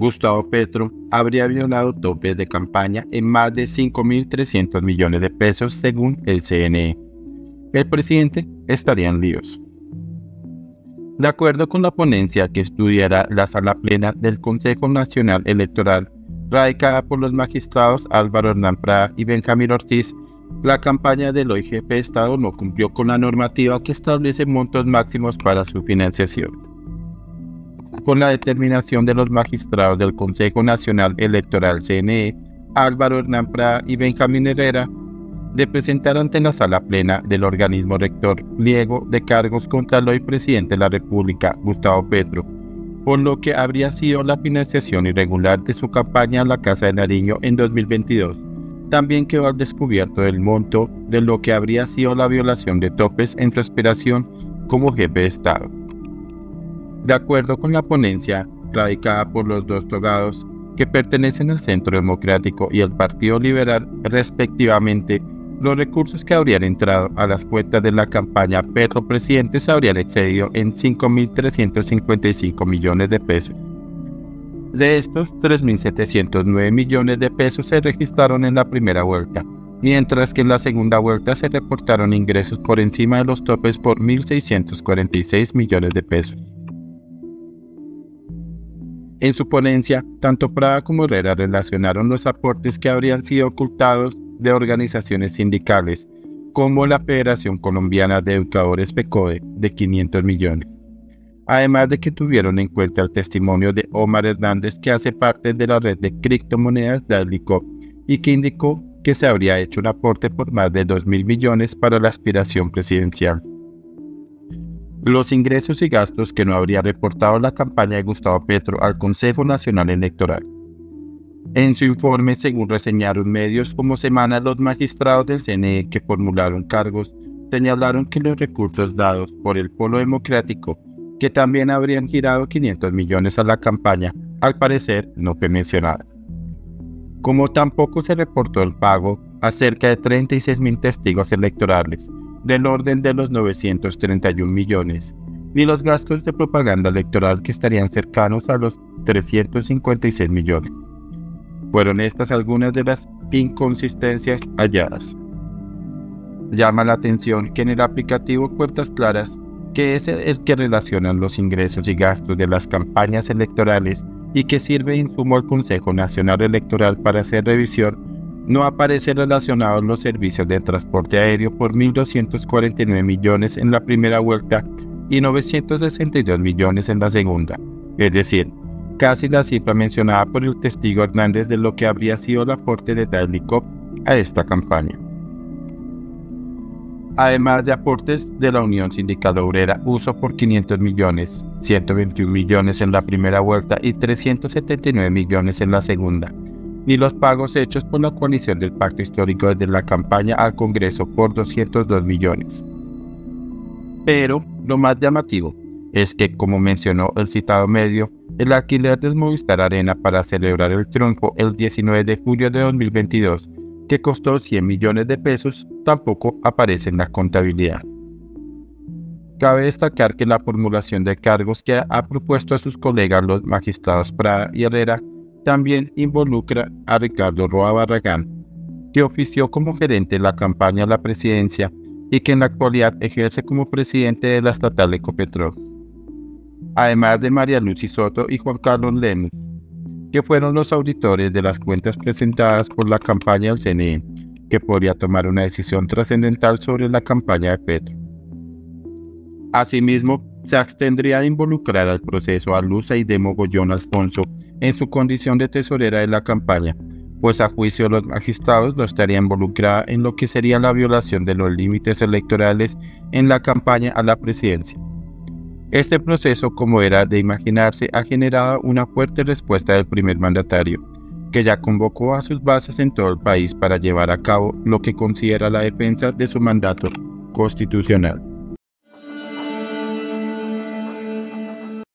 Gustavo Petro habría violado topes de campaña en más de 5.300 millones de pesos según el CNE. El presidente estaría en líos. De acuerdo con la ponencia que estudiará la sala plena del Consejo Nacional Electoral, radicada por los magistrados Álvaro Hernán Prada y Benjamín Ortiz, la campaña del hoy de Estado no cumplió con la normativa que establece montos máximos para su financiación. Con la determinación de los magistrados del Consejo Nacional Electoral CNE, Álvaro Hernán Prada y Benjamín Herrera, de presentar ante la sala plena del organismo rector pliego de cargos contra el hoy presidente de la República, Gustavo Petro, por lo que habría sido la financiación irregular de su campaña a la Casa de Nariño en 2022. También quedó al descubierto el monto de lo que habría sido la violación de topes en su como jefe de Estado. De acuerdo con la ponencia radicada por los dos togados que pertenecen al Centro Democrático y el Partido Liberal respectivamente, los recursos que habrían entrado a las cuentas de la campaña Petro Presidente se habrían excedido en 5.355 millones de pesos. De estos, 3.709 millones de pesos se registraron en la primera vuelta, mientras que en la segunda vuelta se reportaron ingresos por encima de los topes por 1.646 millones de pesos. En su ponencia, tanto Prada como Herrera relacionaron los aportes que habrían sido ocultados de organizaciones sindicales, como la Federación Colombiana de Educadores PECODE, de 500 millones. Además de que tuvieron en cuenta el testimonio de Omar Hernández, que hace parte de la red de criptomonedas de Adlicop, y que indicó que se habría hecho un aporte por más de 2 mil millones para la aspiración presidencial. Los ingresos y gastos que no habría reportado la campaña de Gustavo Petro al Consejo Nacional Electoral en su informe, según reseñaron medios como Semana, los magistrados del CNE que formularon cargos señalaron que los recursos dados por el Polo Democrático, que también habrían girado 500 millones a la campaña, al parecer no fue mencionada. Como tampoco se reportó el pago a cerca de 36 mil testigos electorales, del orden de los 931 millones, ni los gastos de propaganda electoral que estarían cercanos a los 356 millones. Fueron estas algunas de las inconsistencias halladas. Llama la atención que en el aplicativo Cuentas Claras, que es el que relaciona los ingresos y gastos de las campañas electorales y que sirve insumo al Consejo Nacional Electoral para hacer revisión, no aparece relacionado los servicios de transporte aéreo por 1.249 millones en la primera vuelta y 962 millones en la segunda. Es decir, casi la cifra mencionada por el testigo Hernández de lo que habría sido el aporte de Cop a esta campaña. Además de aportes de la Unión Sindical Obrera, uso por 500 millones, 121 millones en la primera vuelta y 379 millones en la segunda, ni los pagos hechos por la coalición del Pacto Histórico desde la campaña al Congreso por 202 millones. Pero lo más llamativo es que, como mencionó el citado medio, el alquiler del Movistar Arena para celebrar el triunfo el 19 de julio de 2022, que costó 100 millones de pesos, tampoco aparece en la contabilidad. Cabe destacar que la formulación de cargos que ha propuesto a sus colegas los magistrados Prada y Herrera también involucra a Ricardo Roa Barragán, que ofició como gerente de la campaña a la presidencia y que en la actualidad ejerce como presidente de la estatal Ecopetrol además de María Lucy Soto y Juan Carlos Lemus, que fueron los auditores de las cuentas presentadas por la campaña del CNE, que podría tomar una decisión trascendental sobre la campaña de Petro. Asimismo, se abstendría de involucrar al proceso a Luz y de Mogollón Alfonso en su condición de tesorera de la campaña, pues a juicio de los magistrados no estaría involucrada en lo que sería la violación de los límites electorales en la campaña a la presidencia. Este proceso, como era de imaginarse, ha generado una fuerte respuesta del primer mandatario, que ya convocó a sus bases en todo el país para llevar a cabo lo que considera la defensa de su mandato constitucional.